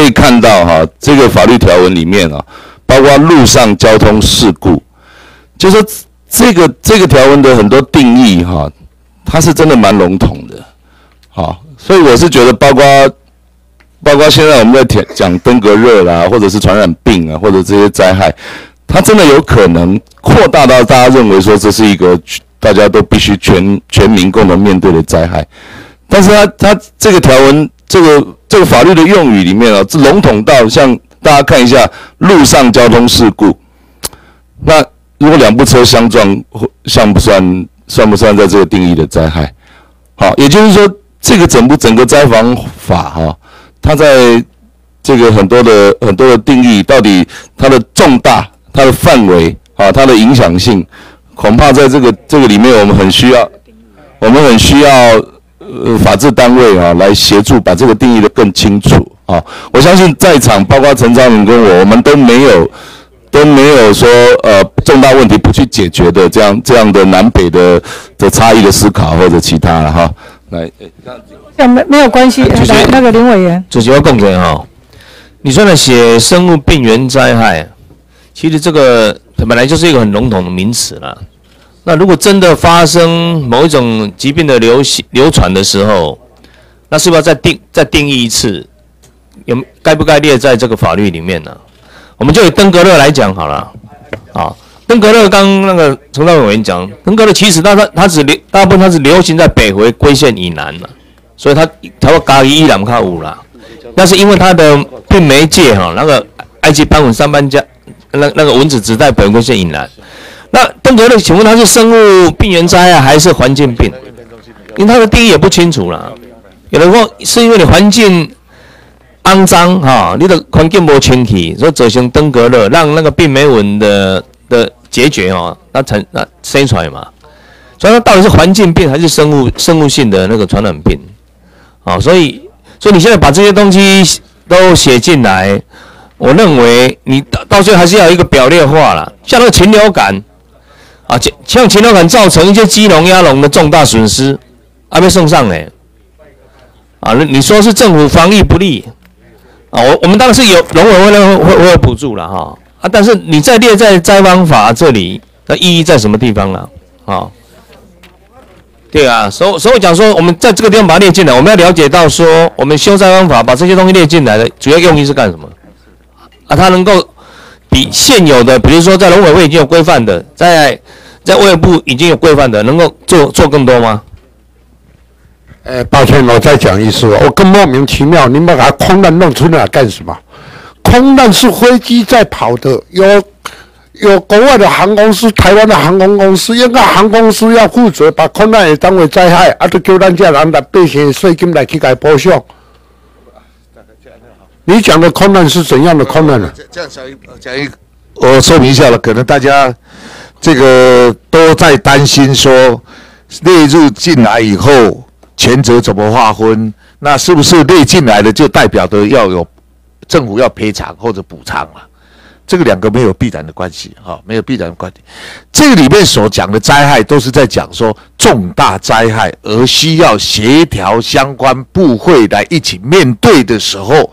可以看到哈，这个法律条文里面啊，包括路上交通事故，就说这个这个条文的很多定义哈，它是真的蛮笼统的，好，所以我是觉得包括包括现在我们在讲讲登革热啦，或者是传染病啊，或者这些灾害，它真的有可能扩大到大家认为说这是一个大家都必须全全民共同面对的灾害，但是它它这个条文这个。这个法律的用语里面啊，这笼统到像大家看一下路上交通事故，那如果两部车相撞，算不算算不算在这个定义的灾害？好，也就是说，这个整部整个灾防法哈，它在这个很多的很多的定义，到底它的重大、它的范围啊、它的影响性，恐怕在这个这个里面，我们很需要，我们很需要。呃，法制单位啊，来协助把这个定义的更清楚啊。我相信在场，包括陈昭明跟我，我们都没有都没有说呃重大问题不去解决的这样这样的南北的的差异的思考或者其他了哈。来，这样没没有关系。来，那个林委员，主席要共振哈。你说的写生物病原灾害，其实这个本来就是一个很笼统的名词了。那如果真的发生某一种疾病的流行流传的时候，那是不是要再定再定义一次？有该不该列在这个法律里面呢？我们就以登革热来讲好了。啊，登革热刚那个陈大委员讲，登革热其实它它它只流大部分它是流行在北回归线以南的，所以它它会高于一两卡五啦。那是因为它的病媒介哈，那个埃及斑纹三斑家那那个蚊子只在北回归线以南。那登革热，请问它是生物病原灾啊，还是环境病？因为它的定义也不清楚了。有人说是因为你环境肮脏哈，你的环境不清气，所以造成登革热，让那个病没稳的的解决哦，那成那生出来嘛。所以它到底是环境病还是生物生物性的那个传染病？啊，所以所以你现在把这些东西都写进来，我认为你到到最后还是要一个表列化了，像那个禽流感。啊，像禽流感造成一些鸡笼、鸭笼的重大损失，还没送上呢。啊，你说是政府防疫不力啊？我我们当然是有农委会会会会有补助了哈啊，但是你在列在灾防法这里，那意义在什么地方呢？啊，对啊，所所以讲说，我们在这个地方把它列进来，我们要了解到说，我们修灾防法把这些东西列进来的主要用意是干什么？啊，它能够比现有的，比如说在农委会已经有规范的，在在卫部已经有规范的，能够做做更多吗？呃，抱歉，我再讲一次，我更莫名其妙，你们把空难弄出来干什么？空难是飞机在跑的，有有国外的航空公司、台湾的航空公司，应该航空公司要负责，把空难也当为灾害，啊，都叫咱家人来备些税金来去给补偿。你讲的困难是怎样的困难呢？这样讲一讲一，我说明一下了，可能大家。这个都在担心说，列入进来以后，权责怎么划分？那是不是列进来的就代表的要有政府要赔偿或者补偿了？这个两个没有必然的关系，哈，没有必然的关系。这个里面所讲的灾害，都是在讲说重大灾害而需要协调相关部会来一起面对的时候，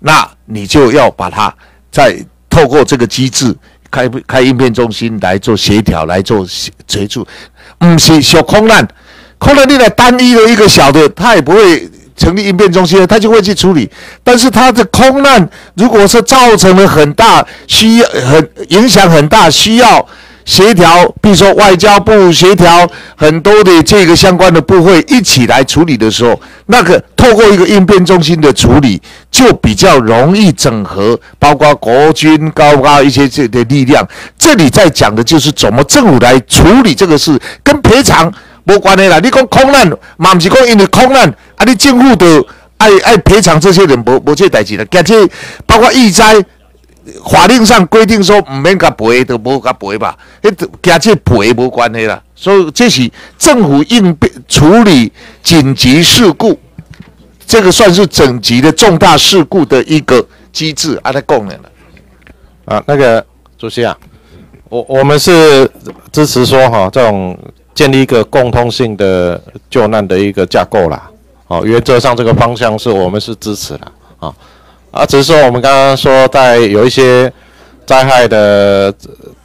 那你就要把它再透过这个机制。开开应变中心来做协调，来做协助，不是小空难，空难你来单一的一个小的，他也不会成立应变中心，他就会去处理。但是他的空难，如果是造成了很大需要，很影响很大，需要。协调，比如说外交部协调很多的这个相关的部会一起来处理的时候，那个透过一个应变中心的处理，就比较容易整合，包括国军高高一些这的力量。这里在讲的就是怎么政府来处理这个事，跟赔偿无关的啦。你讲空难，嘛不是讲因为空难，啊，你政府都爱爱赔偿这些人，无无这代志的。而且包括疫灾。法令上规定说唔免甲赔，都无甲赔吧？迄加这赔无关系啦。所以这是政府应变处理紧急事故，这个算是整级的重大事故的一个机制啊，它功能了。啊，那个主席啊，我我们是支持说哈，这种建立一个共通性的救难的一个架构啦。哦，原则上这个方向是我们是支持的啊。啊，只是说我们刚刚说在有一些灾害的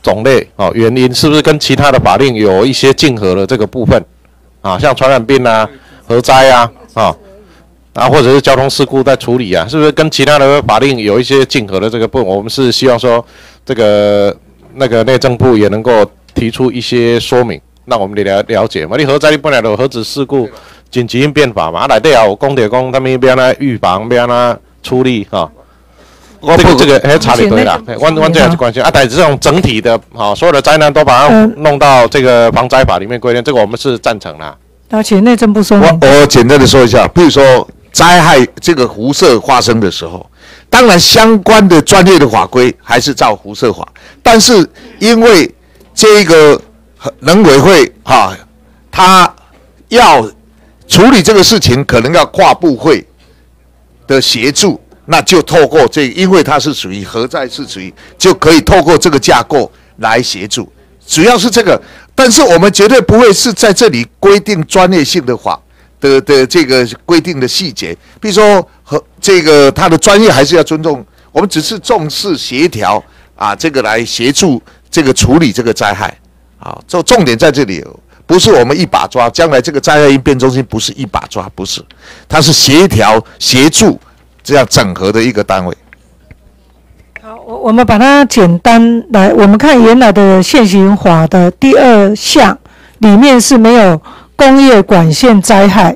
种类哦，原因是不是跟其他的法令有一些竞合的这个部分啊？像传染病啊、核灾啊啊啊，或者是交通事故在处理啊，是不是跟其他的法令有一些竞合的这个部分？我们是希望说这个那个内政部也能够提出一些说明，那我们得了了解嘛。你核灾你本来有核子事故紧急应变法嘛，啊，内底也有讲铁工他们要安怎预防，要安怎处理哈。我不这个这个还差得对啦，嘿我我这样是关心。啊，但是这种整体的，好，所有的灾难都把它嗯。弄到这个防灾法里面规定，这个我们是赞成啦。而且内政部说我，我简单的说一下，比如说灾害这个辐射发生的时候，当然相关的专业的法规还是照辐射法，但是因为这个农委会哈、他要处理这个事情，可能要跨部会的协助，那就透过这因为它是属于核灾是属于，就可以透过这个架构来协助，主要是这个，但是我们绝对不会是在这里规定专业性的法的的这个规定的细节，比如说和这个他的专业还是要尊重，我们只是重视协调啊，这个来协助这个处理这个灾害，啊，这重点在这里。不是我们一把抓，将来这个灾害应变中心不是一把抓，不是，它是协调、协助这样整合的一个单位。好，我我们把它简单来，我们看原来的现行法的第二项里面是没有工业管线灾害，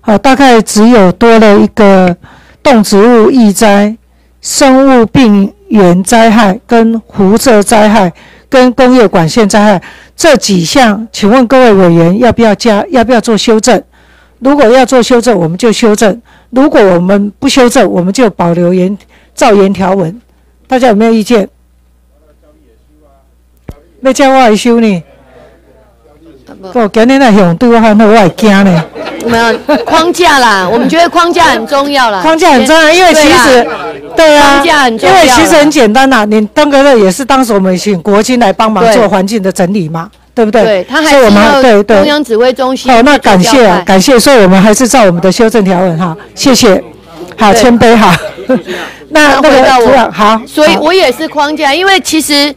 好，大概只有多了一个动植物疫灾、生物病原灾害跟辐射灾害。跟工业管线灾害这几项，请问各位委员要不要加？要不要做修正？如果要做修正，我们就修正；如果我们不修正，我们就保留原照原条文。大家有没有意见？没叫外修呢？我今天那向对我喊好，我会惊呢。没有框架啦，我们觉得框架很重要啦。框架很重要，因为其实对对啊，框架很重因要为其实很简单呐、你登革热也是当时我们请国青来帮忙做环境的整理嘛，对不对？对，他还所以我们对对中央指挥中心。好，那感谢啊，感谢，所以我们还是照我们的修正条文哈，谢谢，好，对谦卑哈。那那个回到我好所以我也是框架，因为其实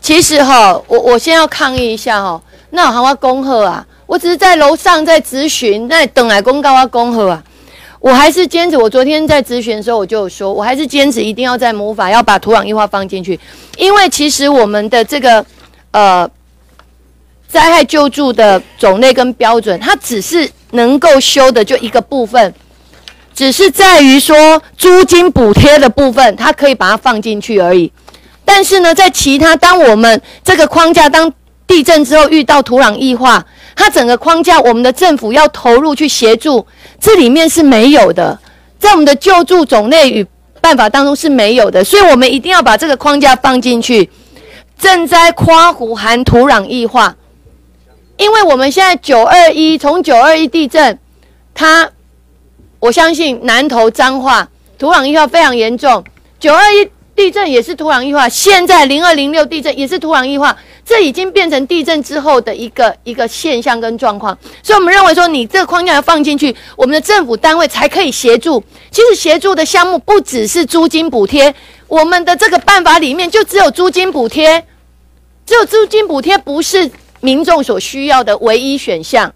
其实哈，我我先要抗议一下哈，那有喊我恭贺啊，我只是在楼上在咨询，那等来公告要恭贺啊。我还是坚持，我昨天在咨询的时候我就有说，我还是坚持一定要在魔法要把土壤异化放进去，因为其实我们的这个呃灾害救助的种类跟标准，它只是能够修的就一个部分，只是在于说租金补贴的部分，它可以把它放进去而已。但是呢，在其他当我们这个框架当地震之后遇到土壤异化，它整个框架我们的政府要投入去协助，这里面是没有的，在我们的救助种类与办法当中是没有的，所以我们一定要把这个框架放进去。赈灾夸湖含土壤异化，因为我们现在九二一从九二一地震，它我相信南投彰化土壤异化非常严重，九二一地震也是土壤异化，现在零二零六地震也是土壤异化，这已经变成地震之后的一个一个现象跟状况，所以我们认为说你这个框架要放进去，我们的政府单位才可以协助。其实协助的项目不只是租金补贴，我们的这个办法里面就只有租金补贴，只有租金补贴不是民众所需要的唯一选项。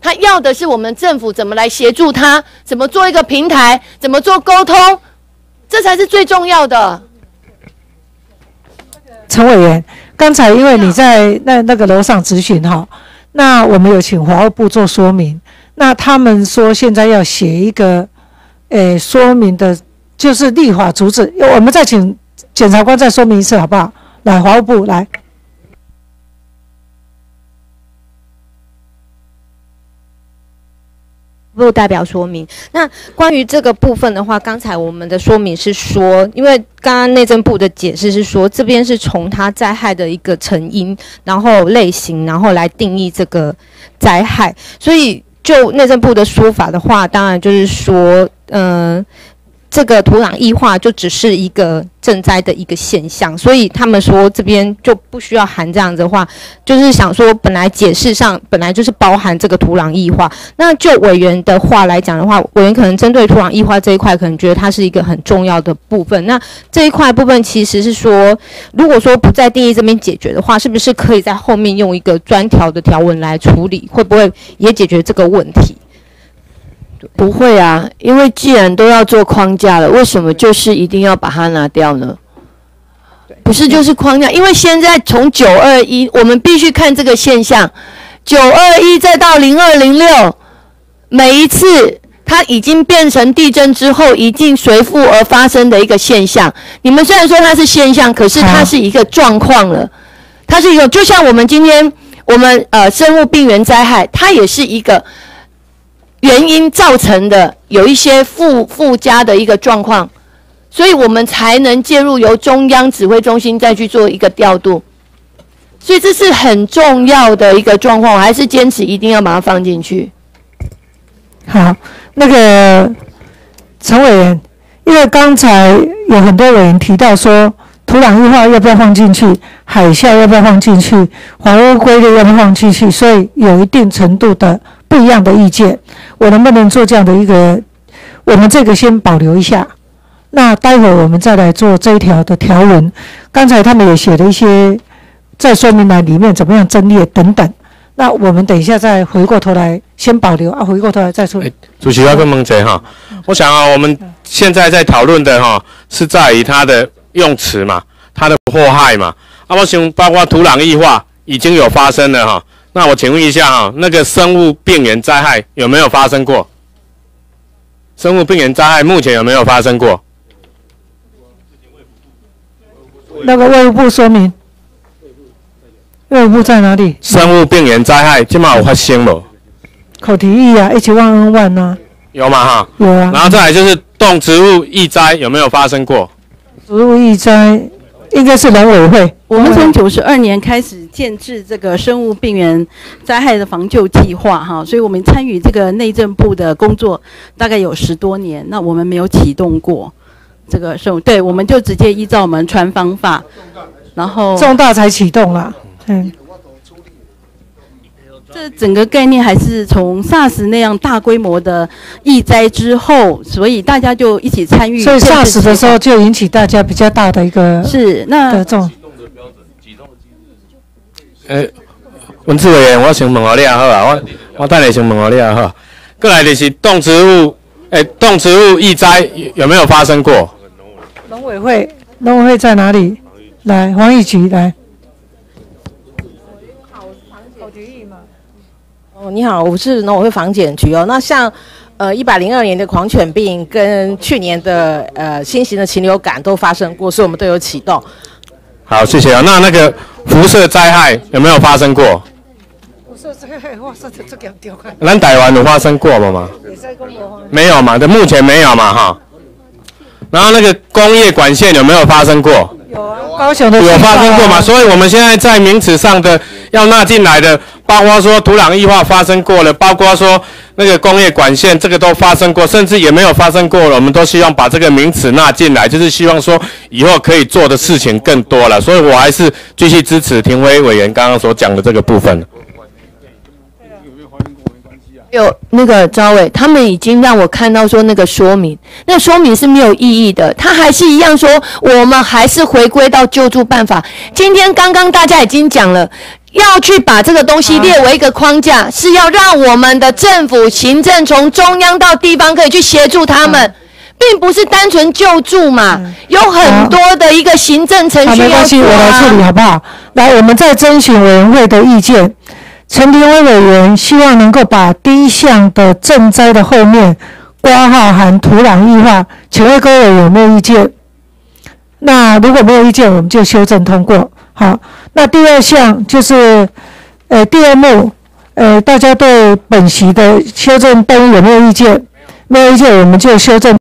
他要的是我们政府怎么来协助他，怎么做一个平台，怎么做沟通，这才是最重要的。陈委员，刚才因为你在那那个楼上咨询哈，那我们有请华务部做说明，那他们说现在要写一个，诶说明的，就是立法阻止，我们再请检察官再说明一次好不好？来，华务部来。部代表说明。那关于这个部分的话，刚才我们的说明是说，因为刚刚内政部的解释是说，这边是从它灾害的一个成因，然后类型，然后来定义这个灾害。所以就内政部的说法的话，当然就是说，嗯、这个土壤异化就只是一个赈灾的一个现象，所以他们说这边就不需要含这样子的话，就是想说本来解释上本来就是包含这个土壤异化。那就委员的话来讲的话，委员可能针对土壤异化这一块，可能觉得它是一个很重要的部分。那这一块部分其实是说，如果说不在定义这边解决的话，是不是可以在后面用一个专条的条文来处理？会不会也解决这个问题？不会啊，因为既然都要做框架了，为什么就是一定要把它拿掉呢？不是就是框架，因为现在从九二一，我们必须看这个现象，九二一再到零二零六，每一次它已经变成地震之后一定随附而发生的一个现象。你们虽然说它是现象，可是它是一个状况了，它是一个就像我们今天我们呃生物病原灾害，它也是一个。原因造成的有一些附附加的一个状况，所以我们才能介入由中央指挥中心再去做一个调度，所以这是很重要的一个状况，我还是坚持一定要把它放进去。好，那个陈委员，因为刚才有很多委员提到说，土壤异化要不要放进去，海啸要不要放进去，黄污规律要不要放进去，所以有一定程度的不一样的意见。我能不能做这样的一个？我们这个先保留一下，那待会儿我们再来做这一条的条文。刚才他们也写了一些在说明栏里面怎么样争议等等。那我们等一下再回过头来先保留啊，回过头来再说。主席要跟孟贼哈，我想啊，我们现在在讨论的哈，是在于它的用词嘛，它的祸害嘛。啊，我想包括土壤异化已经有发生了哈。那我请问一下哈，那个生物病原灾害有没有发生过？生物病原灾害目前有没有发生过？那个卫务部说明，卫务部在哪里？生物病原灾害起码有发生不？口蹄疫啊，一起万恩万呐。有吗哈？有啊。然后再来就是动植物疫灾有没有发生过？植物疫灾。应该是农委会。我们从九十二年开始建制这个生物病原灾害的防救计划，哈，所以我们参与这个内政部的工作大概有十多年。那我们没有启动过这个生物，对，我们就直接依照我们传方法，然后重大才启动了，嗯。这整个概念还是从 SARS 那样大规模的疫灾之后，所以大家就一起参与。所以 SARS 的时候就引起大家比较大的一个是那的这种。诶，文志委员，我想问下你啊，好啊，我我等下先问下你啊，哈。过来的是动植物，诶，动植物疫灾有没有发生过？农委会，农委会在哪里？来，黄义局来。你好，我是农委会防检局哦。那像，呃，一百零二年的狂犬病跟去年的呃新型的禽流感都发生过，所以我们都有启动。好，谢谢啊。那那个辐射灾害有没有发生过？辐射灾害哇，这这个丢开。咱台湾有发生过吗？吗？没有嘛，这目前没有嘛，哈。然后那个工业管线有没有发生过？有啊，高雄的有发生过嘛？所以我们现在在名词上的要纳进来的。包括说土壤异化发生过了，包括说那个工业管线这个都发生过，甚至也没有发生过了，我们都希望把这个名词纳进来，就是希望说以后可以做的事情更多了。所以我还是继续支持庭辉委员刚刚所讲的这个部分。有那个张伟，他们已经让我看到说那个说明，那说明是没有意义的，他还是一样说我们还是回归到救助办法。今天刚刚大家已经讲了。要去把这个东西列为一个框架，是要让我们的政府行政从中央到地方可以去协助他们，并不是单纯救助嘛，有很多的一个行政程序要没关系，我来处理好不好？来，我们再征询委员会的意见。陈廷威委员希望能够把第一项的赈灾的后面挂号含土壤异化，请问各位有没有意见？那如果没有意见，我们就修正通过。好，那第二项就是，呃，第二幕，呃，大家对本席的修正灯有没有意见？没有意见，我们就修正。